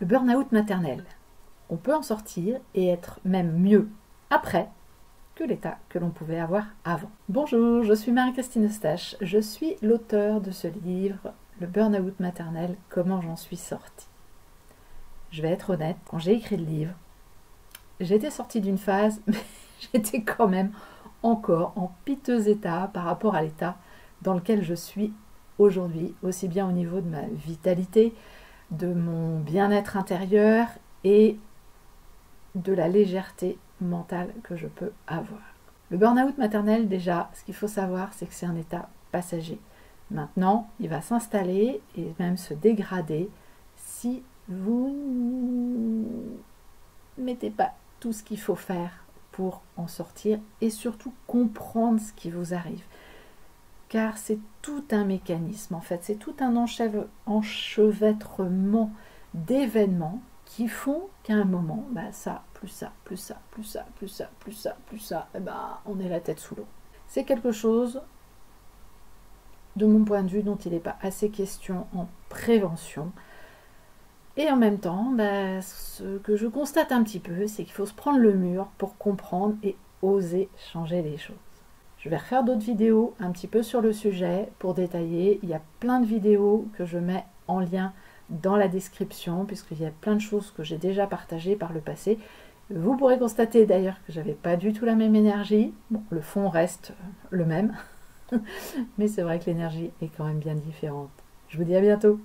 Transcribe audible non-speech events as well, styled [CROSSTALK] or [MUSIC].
Le burn-out maternel. On peut en sortir et être même mieux après que l'état que l'on pouvait avoir avant. Bonjour, je suis Marie-Christine Eustache. Je suis l'auteur de ce livre, Le burn-out maternel, comment j'en suis sortie. Je vais être honnête, quand j'ai écrit le livre, j'étais sortie d'une phase, [LAUGHS] mais j'étais quand même encore en piteux état par rapport à l'état dans lequel je suis aujourd'hui, aussi bien au niveau de ma vitalité, de mon bien-être intérieur et de la légèreté mentale que je peux avoir. Le burn-out maternel, déjà, ce qu'il faut savoir, c'est que c'est un état passager. Maintenant, il va s'installer et même se dégrader si vous ne mettez pas tout ce qu'il faut faire pour en sortir et surtout comprendre ce qui vous arrive. Car c'est tout un mécanisme, en fait, c'est tout un enchevêtrement d'événements qui font qu'à un moment, bah, ça, plus ça, plus ça, plus ça, plus ça, plus ça, plus ça, et bah, on est la tête sous l'eau. C'est quelque chose, de mon point de vue, dont il n'est pas assez question en prévention. Et en même temps, bah, ce que je constate un petit peu, c'est qu'il faut se prendre le mur pour comprendre et oser changer les choses. Je vais refaire d'autres vidéos un petit peu sur le sujet pour détailler. Il y a plein de vidéos que je mets en lien dans la description, puisqu'il y a plein de choses que j'ai déjà partagées par le passé. Vous pourrez constater d'ailleurs que j'avais pas du tout la même énergie. Bon, le fond reste le même, [LAUGHS] mais c'est vrai que l'énergie est quand même bien différente. Je vous dis à bientôt